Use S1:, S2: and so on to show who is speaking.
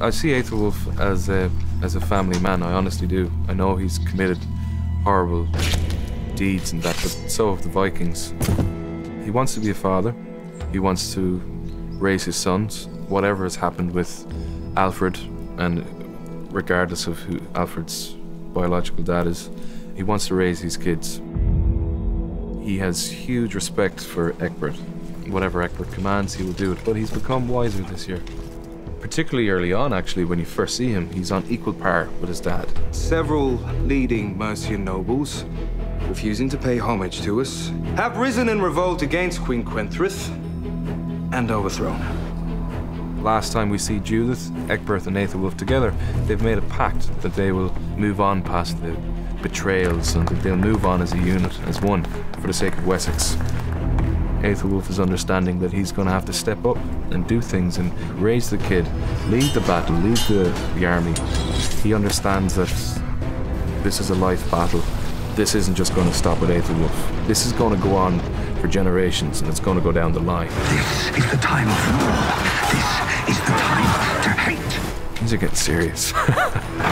S1: I see Aethelwulf as a as a family man. I honestly do. I know he's committed horrible deeds and that, but so have the Vikings. He wants to be a father. He wants to raise his sons. Whatever has happened with Alfred, and regardless of who Alfred's biological dad is, he wants to raise his kids. He has huge respect for Egbert. Whatever Egbert commands, he will do it. But he's become wiser this year. Particularly early on, actually, when you first see him, he's on equal par with his dad.
S2: Several leading Mercian nobles, refusing to pay homage to us, have risen in revolt against Queen Kwenthrith and overthrown her.
S1: Last time we see Judith, Egbert, and Aethelwulf together, they've made a pact that they will move on past the betrayals and that they'll move on as a unit, as one, for the sake of Wessex. Aethelwulf is understanding that he's going to have to step up and do things and raise the kid, lead the battle, lead the, the army. He understands that this is a life battle. This isn't just going to stop at Aethelwulf. This is going to go on for generations and it's going to go down the line.
S3: This is the time of war. This is the time to hate.
S1: Things are getting serious.